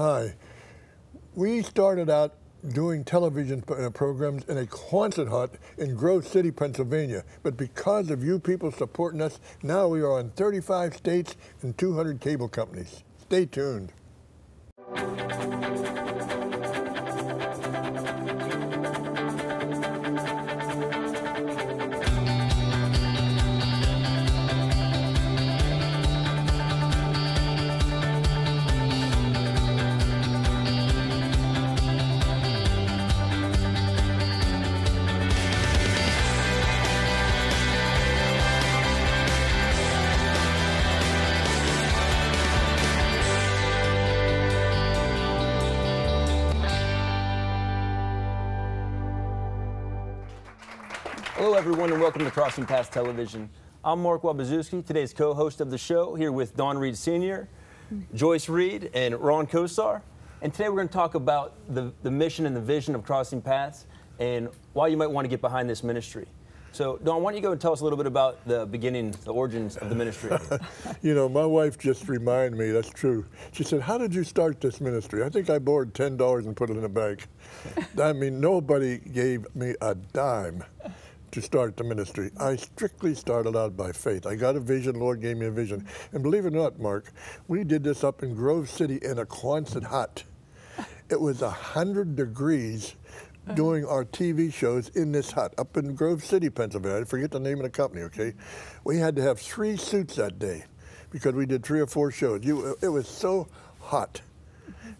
Hi. We started out doing television uh, programs in a Quonset hut in Grove City, Pennsylvania. But because of you people supporting us, now we are on 35 states and 200 cable companies. Stay tuned. Crossing Paths Television. I'm Mark Wabazuski, today's co-host of the show, here with Don Reed Sr., Joyce Reed, and Ron Kosar. And today we're going to talk about the, the mission and the vision of Crossing Paths and why you might want to get behind this ministry. So, Don, why don't you go and tell us a little bit about the beginning, the origins of the ministry? You know, my wife just reminded me, that's true. She said, How did you start this ministry? I think I borrowed $10 and put it in the bank. I mean, nobody gave me a dime to start the ministry. I strictly started out by faith. I got a vision, Lord gave me a vision. And believe it or not, Mark, we did this up in Grove City in a Quonset hut. It was 100 degrees doing our TV shows in this hut up in Grove City, Pennsylvania. I forget the name of the company, okay? We had to have three suits that day because we did three or four shows. You, it was so hot.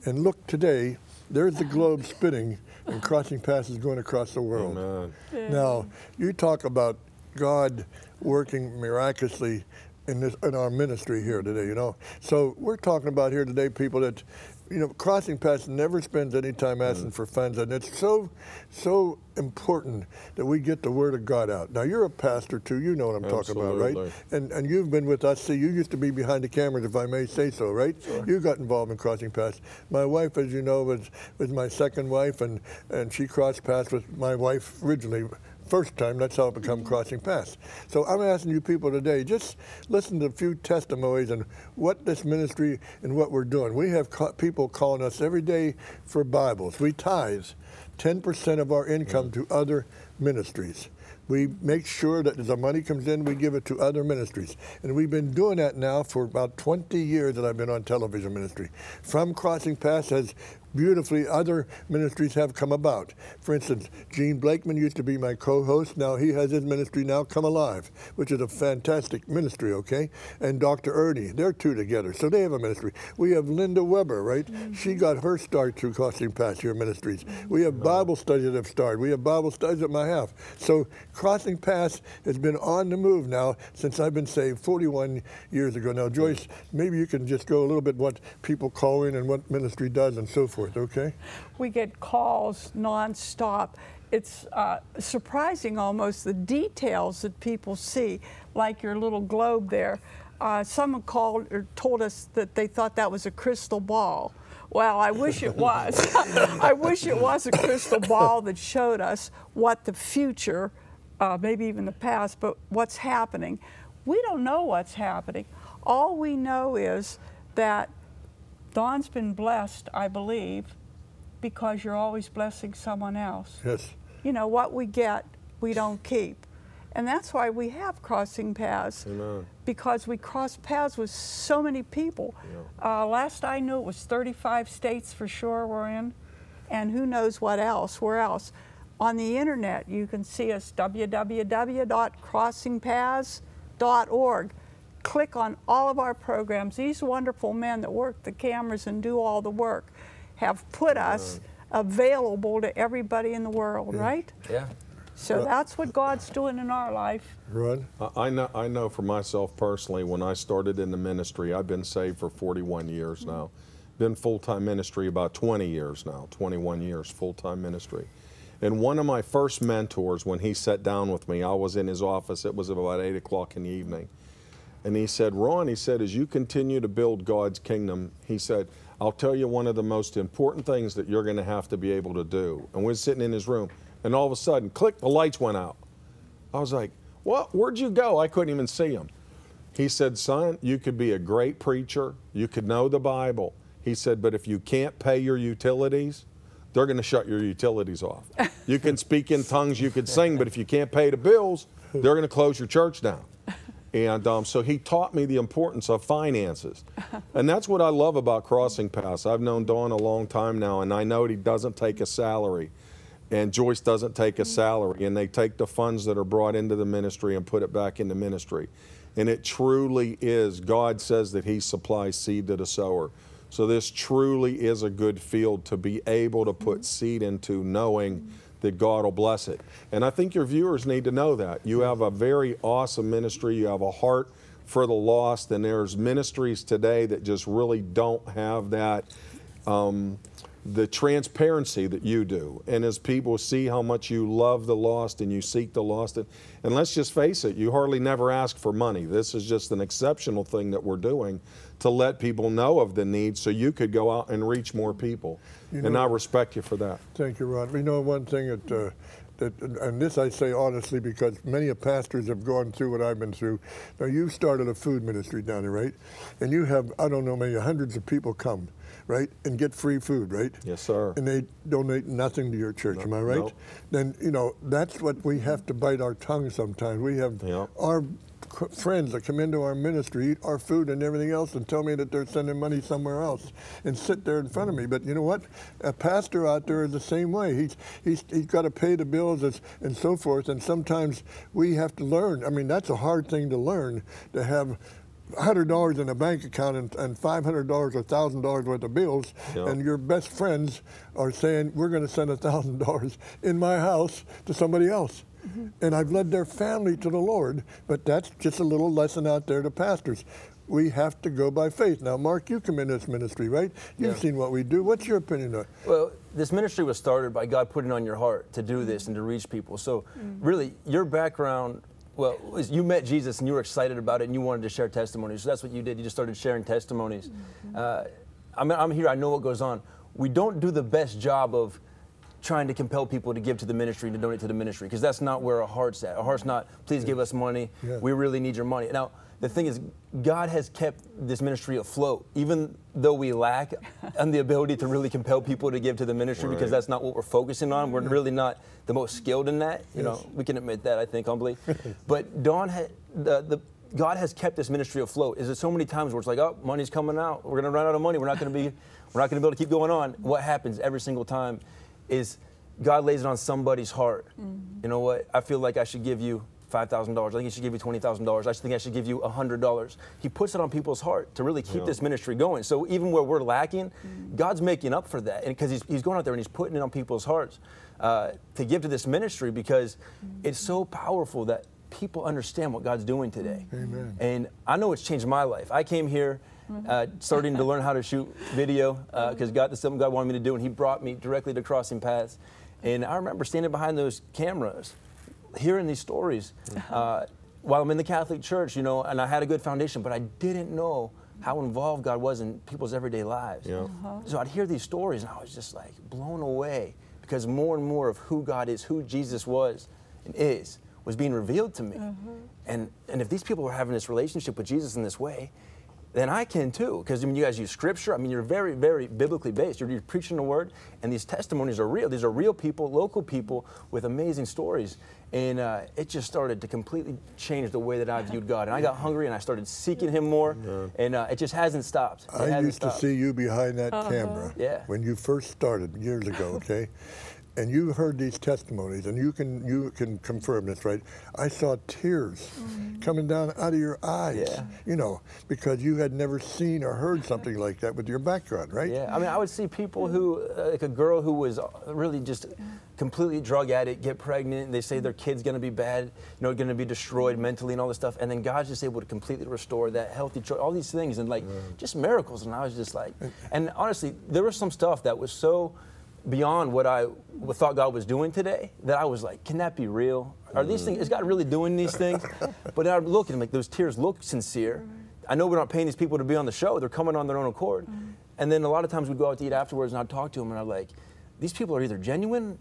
And look today, there's the globe spinning and crossing paths is going across the world. Amen. Now, you talk about God working miraculously in this in our ministry here today, you know. So we're talking about here today people that you know, Crossing Paths never spends any time mm. asking for funds, and it's so, so important that we get the Word of God out. Now, you're a pastor too. You know what I'm talking about, right? Absolutely. And and you've been with us. See, you used to be behind the cameras, if I may say so, right? You got involved in crossing paths. My wife, as you know, was was my second wife, and and she crossed paths with my wife originally. First time, that's how it become crossing paths. So I'm asking you people today, just listen to a few testimonies and what this ministry and what we're doing. We have co- people calling us every day for Bibles. We tithe 10% of our income to other ministries. We make sure that as the money comes in, we give it to other ministries. And we've been doing that now for about 20 years that I've been on television ministry. From Crossing Paths has beautifully other ministries have come about. For instance, Gene Blakeman used to be my co-host. Now he has his ministry now Come Alive, which is a fantastic ministry, okay? And Dr. Ernie, they're two together, so they have a ministry. We have Linda Weber, right? She mm-hmm. got her start through Crossing Paths Ministries. We have mm-hmm. Bible studies that have started. We have Bible studies at my house. So Crossing Paths has been on the move now since I've been saved 41 years ago. Now, Joyce, mm-hmm. maybe you can just go a little bit what people call in and what ministry does and so forth, okay? We get calls nonstop. It's uh, surprising almost the details that people see, like your little globe there. Uh, someone called or told us that they thought that was a crystal ball. Well, I wish it was. I wish it was a crystal ball that showed us what the future, uh, maybe even the past, but what's happening. We don't know what's happening. All we know is that Don's been blessed, I believe, because you're always blessing someone else. Yes. You know, what we get, we don't keep. And that's why we have crossing paths, Amen. because we cross paths with so many people. Uh, last I knew, it was 35 states for sure we're in, and who knows what else, where else. On the internet, you can see us www.crossingpaths.org. Click on all of our programs. These wonderful men that work the cameras and do all the work have put us available to everybody in the world, right? yeah. So that's what God's doing in our life. Rod? I- I know, I know for myself personally, when I started in the ministry, I've been saved for 41 years now. Been full-time ministry about 20 years now, 21 years full-time ministry. And one of my first mentors, when he sat down with me, I was in his office, it was about 8 o'clock in the evening. And he said, Ron, he said, as you continue to build God's kingdom, he said, I'll tell you one of the most important things that you're going to have to be able to do. And we're sitting in his room, and all of a sudden, click, the lights went out. I was like, what? Where'd you go? I couldn't even see him. He said, son, you could be a great preacher. You could know the Bible. He said, but if you can't pay your utilities, they're going to shut your utilities off. You can speak in tongues, you can sing, but if you can't pay the bills, they're going to close your church down. And um, so he taught me the importance of finances. And that's what I love about Crossing Paths. I've known Don a long time now, and I know he doesn't take a salary. And Joyce doesn't take a mm-hmm. salary. And they take the funds that are brought into the ministry and put it back into ministry. And it truly is, God says that He supplies seed to the sower. So this truly is a good field to be able to put mm-hmm. seed into, knowing mm-hmm. That God will bless it. And I think your viewers need to know that. You have a very awesome ministry, you have a heart for the lost, and there's ministries today that just really don't have that. Um, the transparency that you do. And as people see how much you love the lost and you seek the lost, and, and let's just face it, you hardly never ask for money. This is just an exceptional thing that we're doing to let people know of the need so you could go out and reach more people. You and know- I respect you for that. Thank you, Ron. You know, one thing that, uh, that, and this I say honestly because many of pastors have gone through what I've been through. Now, you started a food ministry down there, right? And you have, I don't know, maybe hundreds of people come, right? And get free food, right? Yes, sir. And they donate nothing to your church, am I right? Then, you know, that's what we have to bite our tongue sometimes. We have Yep. our friends that come into our ministry eat our food and everything else and tell me that they're sending money somewhere else and sit there in front of me. But you know what? A pastor out there is the same way. He's he's, he's got to pay the bills and, and so forth. And sometimes we have to learn. I mean, that's a hard thing to learn to have. Hundred dollars in a bank account and, and five hundred dollars or thousand dollars worth of bills, Yeah. and your best friends are saying we're going to send a thousand dollars in my house to somebody else Mm-hmm. and I've led their family to the Lord. But that's just a little lesson out there to pastors. We have to go by faith. Now, Mark, you come in this ministry, right? You've Yeah. seen what we do. What's your opinion on it? Well, this ministry was started by God putting on your heart to do this and to reach people. So, mm-hmm. really, your background, well, you met Jesus and you were excited about it and you wanted to share testimonies. So that's what you did. You just started sharing testimonies. Mm-hmm. Uh, I'm, I'm here. I know what goes on. We don't do the best job of trying to compel people to give to the ministry and to donate to the ministry because that's not where our heart's at. Our heart's not, please give us money. Yeah. We really need your money. Now, the thing is, God has kept this ministry afloat, even though we lack on the ability to really compel people to give to the ministry because that's not what we're focusing on. We're really not the most skilled in that. You know, we can admit that, I think, humbly. but Don had the, the God has kept this ministry afloat. Is it so many times where it's like, oh, money's coming out. We're gonna run out of money. We're not gonna be, we're not gonna be able to keep going on. What happens every single time is God lays it on somebody's heart. Mm-hmm. You know what? I feel like I should give you five thousand dollars. I think he should give you twenty thousand dollars. I think I should give you hundred dollars. He puts it on people's heart to really keep Yeah. this ministry going. So even where we're lacking, mm-hmm. God's making up for that, and because he's, he's going out there and he's putting it on people's hearts uh, to give to this ministry because mm-hmm. it's so powerful that people understand what God's doing today. Amen. And I know it's changed my life. I came here. Uh, starting to learn how to shoot video because God, that's something God wanted me to do, and He brought me directly to Crossing Paths. And I remember standing behind those cameras, hearing these stories uh, while I'm in the Catholic Church, you know, and I had a good foundation, but I didn't know how involved God was in people's everyday lives. Yeah. So I'd hear these stories, and I was just like blown away because more and more of who God is, who Jesus was and is, was being revealed to me. And and if these people were having this relationship with Jesus in this way, then I can too. Because I mean, you guys use scripture. I mean, you're very, very biblically based. You're, you're preaching the word, and these testimonies are real. These are real people, local people with amazing stories. And uh, it just started to completely change the way that I viewed God. And I got hungry, and I started seeking Him more. And uh, it just hasn't stopped. It I hasn't used to see you behind that camera Yeah. when you first started years ago, okay? And you heard these testimonies, and you can you can confirm this, right? I saw tears coming down out of your eyes, Yeah. you know, because you had never seen or heard something like that with your background, right? Yeah, I mean, I would see people who, uh, like a girl who was uh, really just completely drug addict, get pregnant. And they say their kid's going to be bad, you know, going to be destroyed mentally and all this stuff. And then God's just able to completely restore that healthy choice, all these things, and like just miracles. And I was just like, and honestly, there was some stuff that was so beyond what I thought God was doing today that I was like, can that be real? Are these things, is God really doing these things? But I'm looking, like those tears look sincere. I know we're not paying these people to be on the show. They're coming on their own accord. Mm-hmm. And then a lot of times we'd go out to eat afterwards and I'd talk to them and I'm like, these people are either genuine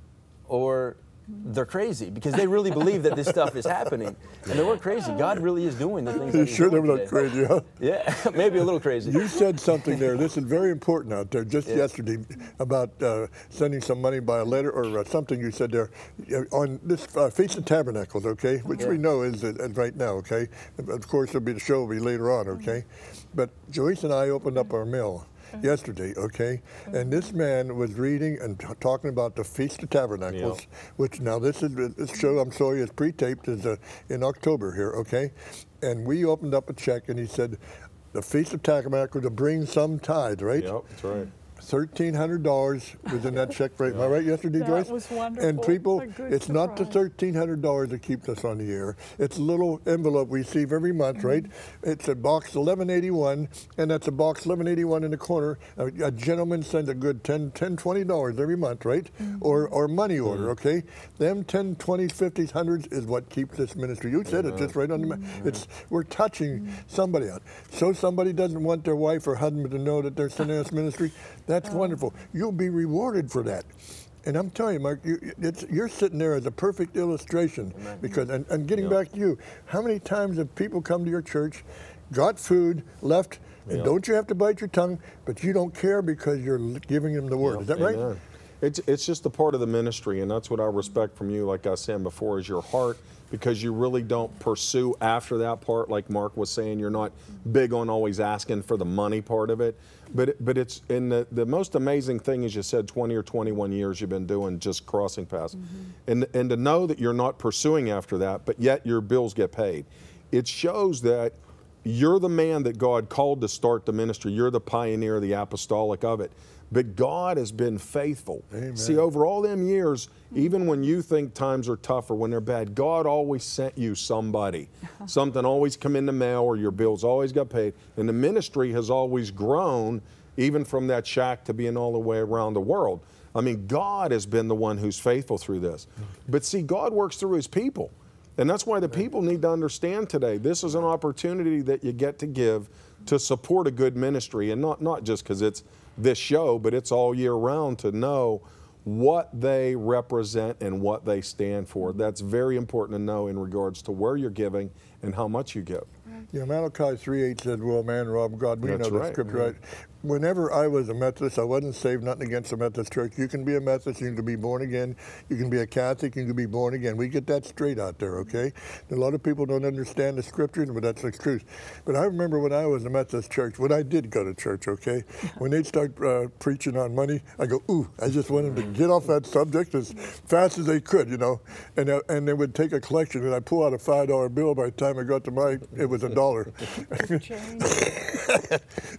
or they're crazy because they really believe that this stuff is happening. And they weren't crazy. God really is doing the things that sure they were not crazy, huh? Yeah, maybe a little crazy. You said something there. This is very important out there. Just Yeah. yesterday, about uh, sending some money by a letter or uh, something you said there uh, on this uh, Feast of Tabernacles, okay, which we know is uh, uh, right now, okay. Of course, there'll be the show will be later on, okay. But Joyce and I opened up our mail yesterday, okay, and this man was reading and t- talking about the Feast of Tabernacles, which now this is this show. I'm sorry, is pre-taped is uh, in October here, okay, and we opened up a check and he said. The Feast of Tabernacles to bring some tithe, right? Yep, that's right. Thirteen hundred dollars was in that check rate. Am I right yesterday, That Joyce? was And people, A good it's not the thirteen hundred dollars that keeps us on the air. It's a little envelope we receive every month, right? Mm-hmm. It's a box eleven eighty one, and that's a box eleven eighty one in the corner. A, a gentleman sends a good 10 10 20 dollars every month, right? Mm-hmm. Or or money order, okay? Them 10, 20s, 50s, hundreds is what keeps this ministry. You said it just right on the. ma- Mm-hmm. It's we're touching somebody out. So somebody doesn't want their wife or husband to know that they're sending us ministry. That's oh. wonderful. You'll be rewarded for that. And I'm telling you, Mark, you, it's, you're sitting there as a perfect illustration. Mm-hmm. Because, and, and getting Yeah. back to you, how many times have people come to your church, got food, left, and Yeah. don't you have to bite your tongue, but you don't care because you're giving them the word. Is that right? Amen. It's it's just a part of the ministry, and that's what I respect from you. Like I said before, is your heart because you really don't pursue after that part. Like Mark was saying, you're not big on always asking for the money part of it. But it- but it's and the, the most amazing thing is you said 20 or 21 years you've been doing just crossing paths, mm-hmm. and and to know that you're not pursuing after that, but yet your bills get paid, it shows that you're the man that God called to start the ministry. You're the pioneer, the apostolic of it. But God has been faithful. See, over all them years, even when you think times are tough or when they're bad, God always sent you somebody. Something always come in the mail or your bills always got paid. And the ministry has always grown, even from that shack to being all the way around the world. I mean, God has been the one who's faithful through this. But see, God works through his people. And that's why the people need to understand today this is an opportunity that you get to give to support a good ministry. And not, not just because it's this show, but it's all year round to know what they represent and what they stand for. Mm-hmm. That's very important to know in regards to where you're giving and how much you give. Yeah, Malachi 3.8 said, well, man, rob God. We That's know the right, scripture, mm-hmm. right? Whenever I was a Methodist, I wasn't saved, nothing against the Methodist church. You can be a Methodist, you can be born again. You can be a Catholic, you can be born again. We get that straight out there, okay? A lot of people don't understand the scriptures, but that's the truth. But I remember when I was a Methodist church, when I did go to church, okay? When they'd start uh, preaching on money, I go, ooh, I just wanted to get off that subject as fast as they could, you know? And, uh, and they would take a collection, and I'd pull out a $5 bill. By the time I got to my, it was a dollar.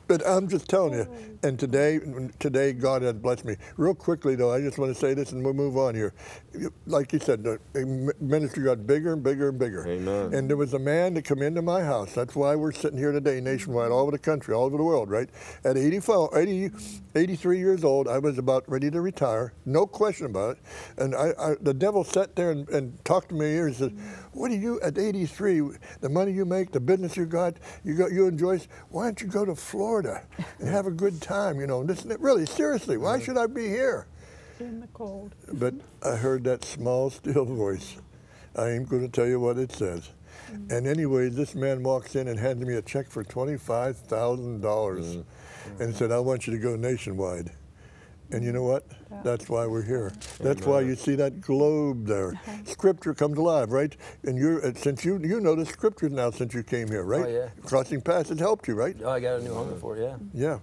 But I'm just telling you, and today, today God has blessed me. Real quickly though, I just want to say this, and we'll move on here. Like you said, the ministry got bigger and bigger and bigger. Amen. And there was a man that come into my house. That's why we're sitting here today, nationwide, all over the country, all over the world, right? At 84, 80, 83 years old, I was about ready to retire, no question about it. And I, I, the devil sat there and, and talked to me here and said, "What do you at 83? The money you make, the business you got, you got, you and Joyce. Why don't you go to Florida and have a good time? You know, this, really, seriously, why should I be here?" in the cold. But I heard that small, still voice. I ain't going to tell you what it says. Mm. And anyway, this man walks in and hands me a check for twenty-five thousand dollars, mm. and said, "I want you to go nationwide." And you know what? That's why we're here. That's why you see that globe there. Scripture comes alive, right? And you're uh, since you you know the scriptures now since you came here, right? Oh, yeah. Crossing paths has helped you, right? Oh, I got a new hunger for it, yeah. Yeah.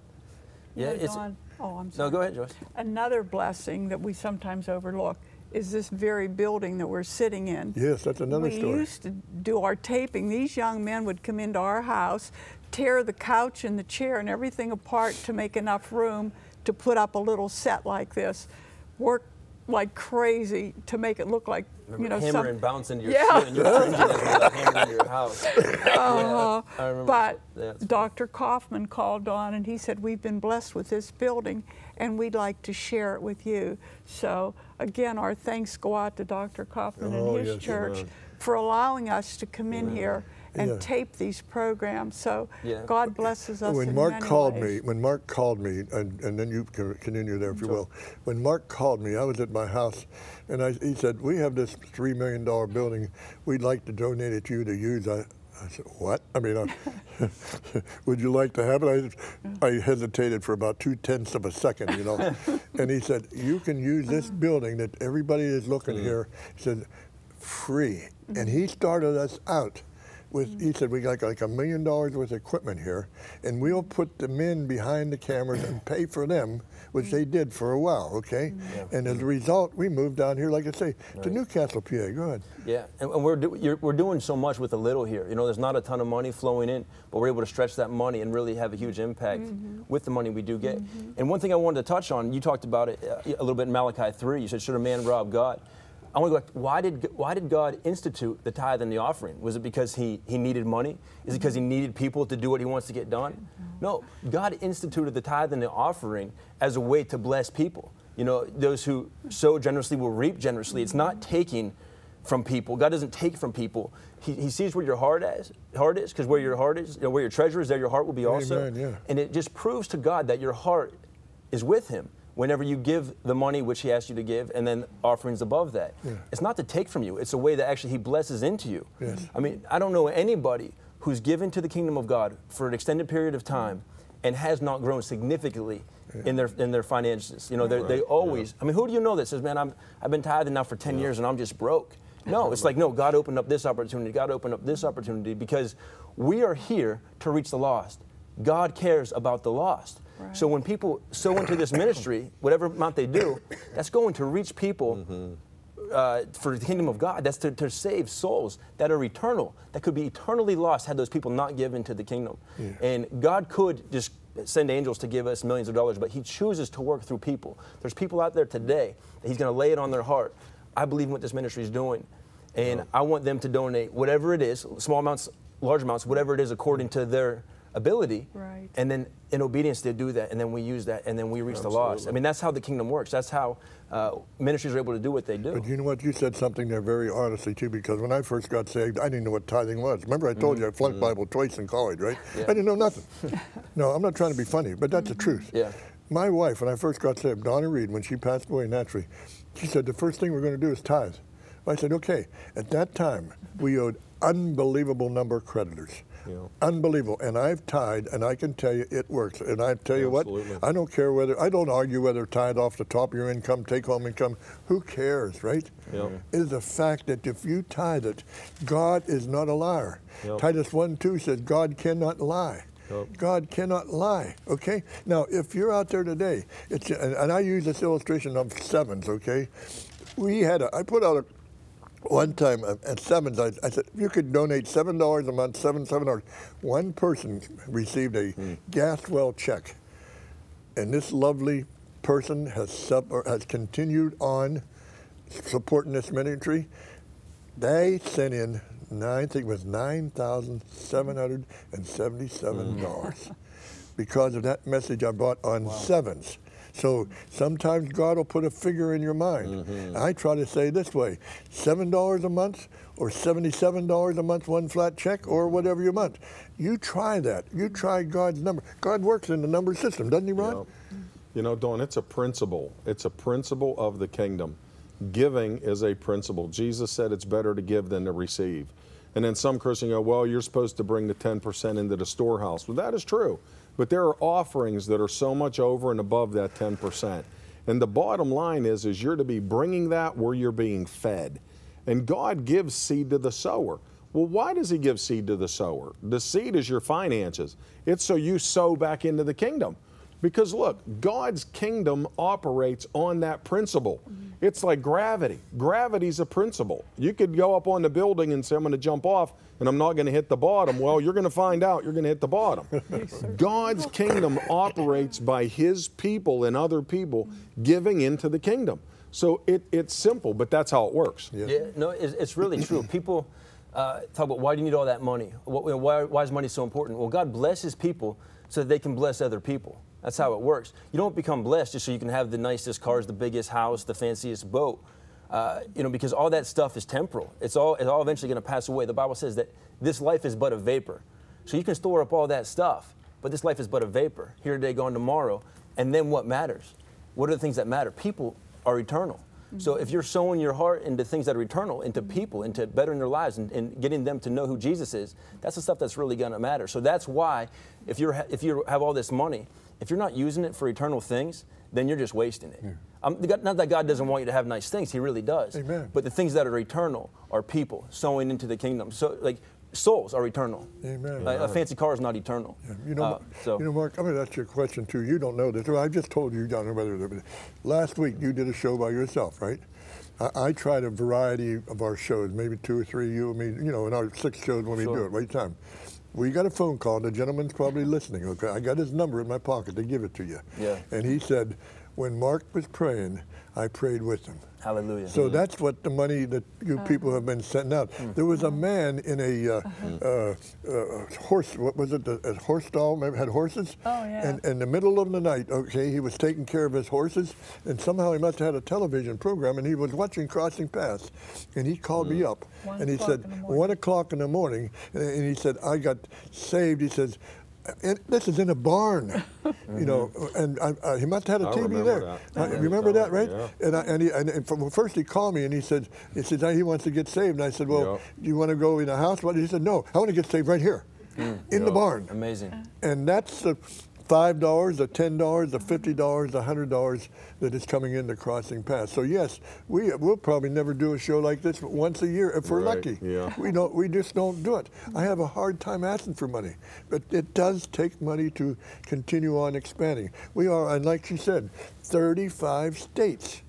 Yeah, You it's- oh, I'm sorry. No, sorry. go ahead, Joyce. Another blessing that we sometimes overlook is this very building that we're sitting in. Yes, that's another we story. We used to do our taping. These young men would come into our house, tear the couch and the chair and everything apart to make enough room to put up a little set like this. Work like crazy to make it look like Remember you know hammer some, and bounce into your Yeah. shit and you're cringing as we got hammered into your house. Uh-huh. I remember. But Yeah, Dr. Kaufman called on and he said, We've been blessed with this building and we'd like to share it with you. So, again, our thanks go out to Dr. Kaufman Oh, and his yes, church amen. for allowing us to come in here and Yeah. tape these programs. So Yeah. God blesses us when in Mark many called ways. me, when Mark called me, and, and then you can continue there if you will. When Mark called me, I was at my house, and I, he said, "We have this three million dollar building. We'd like to donate it to you to use." I, I said, "What? I mean, would you like to have it?" I, I hesitated for about two tenths of a second, you know, and he said, "You can use this uh-huh. building that everybody is looking mm. here." He said, "Free," and he mm-hmm. started us out with he said we got like a million dollars worth of equipment here and we'll put the men behind the cameras and pay for them which they did for a while okay and as a result we moved down here like i say to New Castle pa go ahead Yeah, and, and we're, do, you're, we're doing so much with a little here. You know, there's not a ton of money flowing in, but we're able to stretch that money and really have a huge impact with the money we do get. And one thing I wanted to touch on, you talked about it uh, a little bit in Malachi 3. You said, should a man rob God? I want to go back. Why did, why did God institute the tithe and the offering? Was it because he, he needed money? Is it because he needed people to do what he wants to get done? No, God instituted the tithe and the offering as a way to bless people. You know, those who sow generously will reap generously. It's not taking from people. God doesn't take from people. He, he sees where your heart is, heart is, because where your heart is, you know, where your treasure is, there your heart will be also. Amen, yeah. And it just proves to God that your heart is with Him whenever you give the money which He asked you to give, and then offerings above that. It's not to take from you. It's a way that actually He blesses into you. Yes. I mean, I don't know anybody who's given to the kingdom of God for an extended period of time and has not grown significantly in their in their finances. You know, they're- they always. I mean, who do you know that says, "Man, I'm I've been tithing now for 10 years and I'm just broke." No, it's like no. God opened up this opportunity. God opened up this opportunity because we are here to reach the lost. God cares about the lost. So when people sow into this ministry, whatever amount they do, that's going to reach people uh, for the kingdom of God. That's to, to save souls that are eternal, that could be eternally lost had those people not given to the kingdom. And God could just send angels to give us millions of dollars, but He chooses to work through people. There's people out there today that He's going to lay it on their heart. I believe in what this ministry is doing, and I want them to donate whatever it is, small amounts, large amounts, whatever it is, according to their ability. Right. And then in obedience, they do that, and then we use that, and then we reach the lost. I mean, that's how the kingdom works. That's how uh, ministries are able to do what they do. But you know what? You said something there very honestly too, because when I first got saved, I didn't know what tithing was. Remember, I told you I flunked Bible twice in college, right? I didn't know nothing. no, I'm not trying to be funny, but that's the truth. Yeah. My wife, when I first got saved, Donna Reed, when she passed away naturally, she said the first thing we're going to do is tithe. I said, okay. At that time, we owed unbelievable number of creditors. Yeah. Unbelievable. And I've tied, and I can tell you it works. And I tell you Absolutely. what, I don't care whether, I don't argue whether tied off the top of your income, take home income. Who cares, right? Yep. It is a fact that if you tithe it, God is not a liar. Yep. Titus 1 2 says, God cannot lie. Yep. God cannot lie. Okay. Now, if you're out there today, it's and, and I use this illustration of sevens. Okay, we had a. I put out a one time uh, at sevens. I, I said if you could donate seven dollars a month, seven seven dollars. One person received a gas well check, and this lovely person has sub, has continued on supporting this ministry. They sent in nine, I think it was nine thousand seven hundred and seventy-seven dollars because of that message I brought on sevens. So sometimes God will put a figure in your mind. Mm-hmm. I try to say this way: seven dollars a month, or seventy-seven dollars a month, one flat check, or whatever you want. You try that. You try God's number. God works in the number system, doesn't He, Ron? Yeah. You know, Don, it's a principle. It's a principle of the kingdom. Giving is a principle. Jesus said it's better to give than to receive. And then some Christians go, well, you're supposed to bring the 10% into the storehouse. Well, that is true. But there are offerings that are so much over and above that 10%. And the bottom line is, is you're to be bringing that where you're being fed. And God gives seed to the sower. Well, why does he give seed to the sower? The seed is your finances. It's so you sow back into the kingdom. Because look, God's kingdom operates on that principle. It's like gravity. Gravity's a principle. You could go up on the building and say, I'm going to jump off and I'm not going to hit the bottom. Well, you're going to find out you're going to hit the bottom. God's kingdom operates by his people and other people giving into the kingdom. So it, it's simple, but that's how it works. Yeah, no, it's, it's really true. People uh, talk about why do you need all that money? What, why, why is money so important? Well, God blesses people so that they can bless other people. That's how it works. You don't become blessed just so you can have the nicest cars, the biggest house, the fanciest boat. Uh, you know, because all that stuff is temporal. It's all, it's all eventually going to pass away. The Bible says that this life is but a vapor. So you can store up all that stuff, but this life is but a vapor. Here today, gone tomorrow. And then what matters? What are the things that matter? People are eternal. So if you're sowing your heart into things that are eternal, into people, into bettering their lives, and, and getting them to know who Jesus is, that's the stuff that's really going to matter. So that's why, if you're if you have all this money, if you're not using it for eternal things, then you're just wasting it. Um, not that God doesn't want you to have nice things; He really does. Amen. But the things that are eternal are people sowing into the kingdom. So like souls are eternal. Amen. Like, a fancy car is not eternal. You know, Uh, so you know, Mark. I'm going to ask you a question too. You don't know this. Well, I just told you. You don't know whether. but Last week you did a show by yourself, right? I, I tried a variety of our shows, maybe two or three. You and me, you know, in our six shows when we do it, right time. We got a phone call. The gentleman's probably listening. Okay, I got his number in my pocket to give it to you. Yeah. And he said, when Mark was praying, I prayed with him. hallelujah. So that's what the money that you people have been sending out. There was a man in a uh, uh, uh, horse. What was it? A, a horse stall. Maybe had horses. Oh, yeah. And in the middle of the night, okay, he was taking care of his horses, and somehow he must have had a television program, and he was watching Crossing Paths, and he called me up, One and he said, in the morning. one o'clock in the morning, and, and he said, I got saved. He says. This is in a barn, you mm-hmm. know, and I, I, he must have had a I TV there. that. Uh, Yeah. remember that, right? Yeah. And, I, and, he, and, and from, well, first he called me and he said, he said he wants to get saved. And I said, well, Yeah. do you want to go in a house? Well, he said, no, I want to get saved right here, hmm. in the barn. amazing. And that's the five dollars, the ten dollars, the fifty dollars, the hundred dollars that is coming into Crossing Paths. So yes, we we'll probably never do a show like this once a year if we're Right, lucky. yeah. We don't. We just don't do it. I have a hard time asking for money, but it does take money to continue on expanding. We are, and like she said, thirty-five states.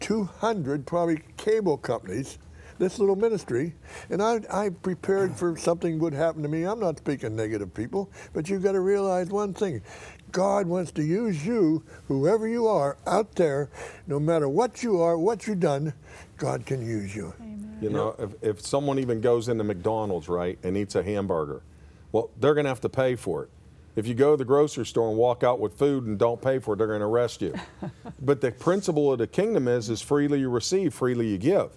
200 probably cable companies this little ministry and I, I prepared for something would happen to me i'm not speaking negative people but you've got to realize one thing god wants to use you whoever you are out there no matter what you are what you've done god can use you You know, if, if someone even goes into McDonald's, right, and eats a hamburger, well, they're going to have to pay for it. If you go to the grocery store and walk out with food and don't pay for it, they're going to arrest you. but the principle of the kingdom is, is freely you receive, freely you give.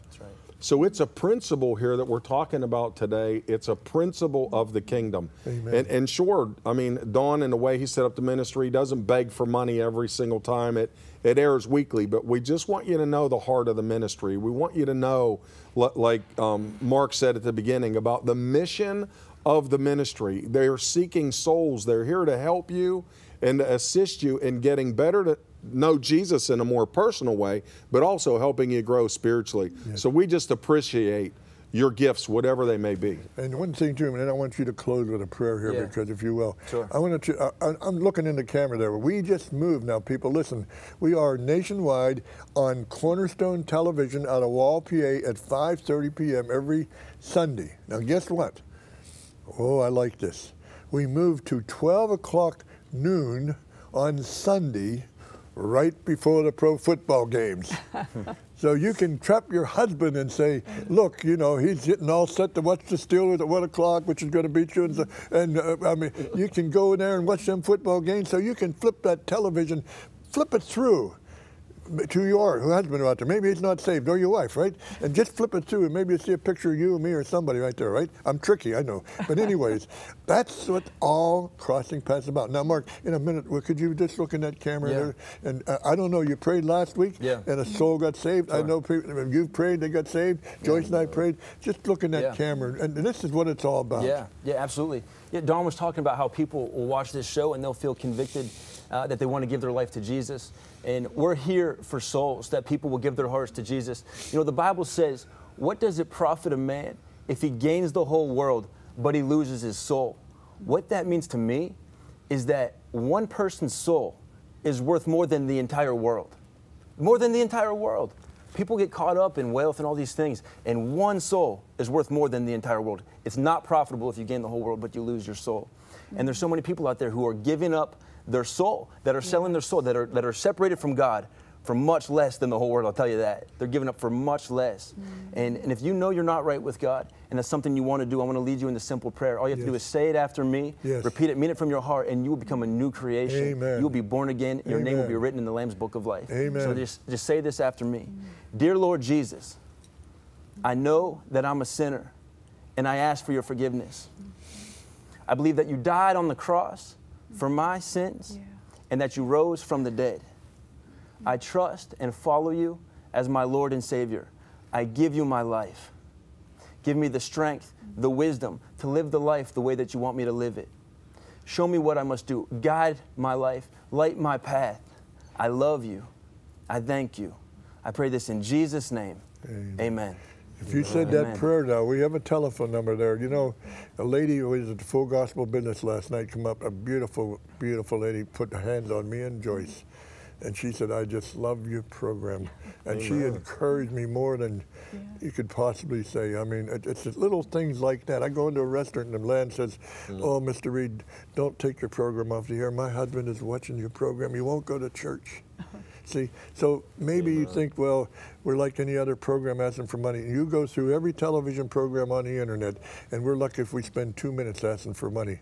So it's a principle here that we're talking about today. It's a principle of the kingdom. Amen. And, and sure, I mean, Don, in the way he set up the ministry, doesn't beg for money every single time. It, it airs weekly, but we just want you to know the heart of the ministry. We want you to know, like um, Mark said at the beginning, about the mission of the ministry. They are seeking souls, they're here to help you and to assist you in getting better to know Jesus in a more personal way, but also helping you grow spiritually. So we just appreciate your gifts, whatever they may be. And one thing too, and I want you to close with a prayer here, Yeah. because if you will, Sure. I want to. I- I'm looking in the camera there. We just moved now. People, listen. We are nationwide on Cornerstone Television out of Wall, PA, at 5:30 p.m. every Sunday. Now, guess what? Oh, I like this. We moved to 12 o'clock noon on Sunday, right before the pro football games. so you can trap your husband and say, look, you know, he's getting all set to watch the Steelers at 1 o'clock, which is going to beat you. And, so, and uh, I mean, you can go in there and watch them football games. So you can flip that television, flip it through to your husband out there. Maybe he's not saved, or your wife, right? And just flip it through, and maybe you see a picture of you, me, or somebody right there, right? I'm tricky, I know. But anyways, that's what all crossing paths about. Now, Mark, in a minute, well, could you just look in that camera Yeah. there? And uh, I don't know, you prayed last week, Yeah. and a soul got saved. I know people, you've prayed, they got saved. Joyce and I prayed. Just look in that Yeah. camera, and this is what it's all about. Yeah, yeah, absolutely. Yeah, Don was talking about how people will watch this show and they'll feel convicted uh, that they want to give their life to Jesus. And we're here for souls, that people will give their hearts to Jesus. You know, the Bible says, What does it profit a man if he gains the whole world, but he loses his soul? What that means to me is that one person's soul is worth more than the entire world more than the entire world. People get caught up in wealth and all these things, and one soul is worth more than the entire world. It's not profitable if you gain the whole world, but you lose your soul. And there's so many people out there who are giving up their soul, that are selling their soul, that are, that are separated from God for much less than the whole world, I'll tell you that. They're giving up for much less. Mm. And, and if you know you're not right with God and that's something you want to do, I want to lead you in the simple prayer. All you have to do is say it after me, Yes. repeat it, mean it from your heart, and you will become a new creation. Amen. You will be born again. Your name will be written in the Lamb's book of life. So just, just say this after me mm. Dear Lord Jesus, I know that I'm a sinner and I ask for your forgiveness. Mm. I believe that you died on the cross for my sins Yeah. and that you rose from the dead. I trust and follow you as my Lord and Savior. I give you my life. Give me the strength, the wisdom to live the life the way that you want me to live it. Show me what I must do. Guide my life, light my path. I love you. I thank you. I pray this in Jesus' name. Amen. If you said that prayer now, we have a telephone number there. You know, a lady who was at the Full Gospel Business last night come up, a beautiful, beautiful lady, put her hands on me and Joyce. And she said, I just love your program. And she encouraged me more than you could possibly say. I mean, it, it's just little things like that. I go into a restaurant and the man says, mm. Oh, Mr. Reed, don't take your program off the air. My husband is watching your program. You won't go to church. See, so maybe you uh, think, well, we're like any other program asking for money. You go through every television program on the internet, and we're lucky if we spend two minutes asking for money.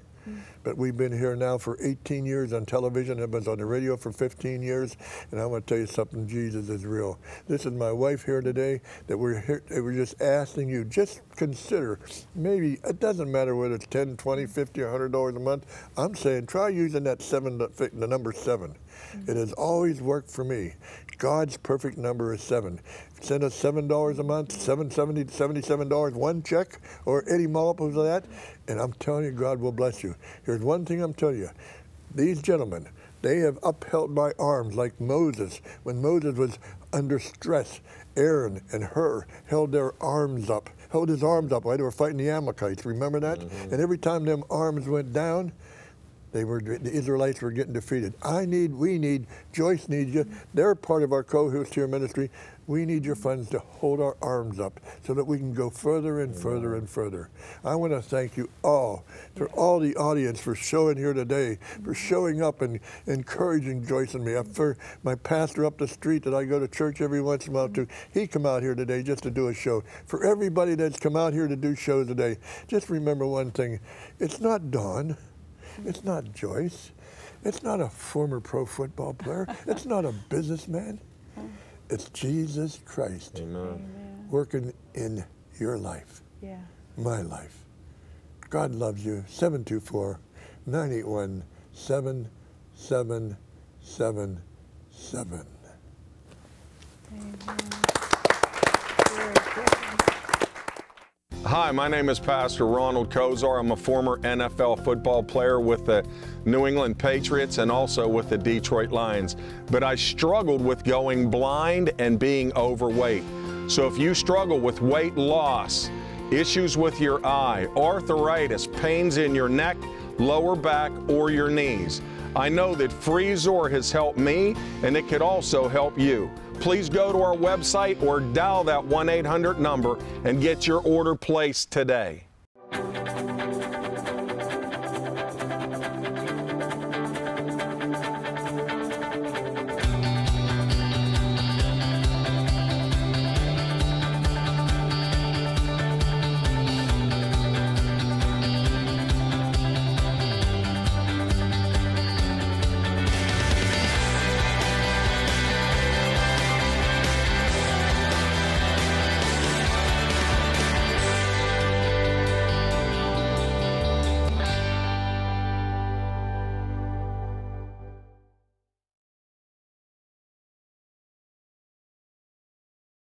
But we've been here now for 18 years on television. I've been on the radio for 15 years, and I want to tell you something. Jesus is real. This is my wife here today. That we're here. that We're just asking you. Just consider. Maybe it doesn't matter whether it's 10, 20, 50, 100 dollars a month. I'm saying try using that seven, the number seven. It has always worked for me. God's perfect number is seven. Send us seven dollars a month, seven seventy, seventy-seven dollars one check, or any multiples of that, and I'm telling you, God will bless you. Here's one thing I'm telling you: these gentlemen, they have upheld my arms like Moses when Moses was under stress. Aaron and Hur held their arms up, held his arms up while they were fighting the Amalekites. Remember that? Mm-hmm. And every time them arms went down, they were the Israelites were getting defeated. I need, we need, Joyce needs you. They're part of our co-host here ministry. We need your funds to hold our arms up so that we can go further and further and further. I want to thank you all, for all the audience for showing here today, for showing up and encouraging Joyce and me. For my pastor up the street that I go to church every once in a while to, he come out here today just to do a show. For everybody that's come out here to do shows today, just remember one thing. It's not Don. It's not Joyce. It's not a former pro football player. It's not a businessman. It's Jesus Christ Amen. working in your life, Yeah. my life. God loves you. 724 981 7777. Very good. Hi, my name is Pastor Ronald Kozar. I'm a former NFL football player with the New England Patriots and also with the Detroit Lions. But I struggled with going blind and being overweight. So if you struggle with weight loss, issues with your eye, arthritis, pains in your neck, lower back, or your knees, I know that Freezor has helped me and it could also help you. Please go to our website or dial that 1 800 number and get your order placed today.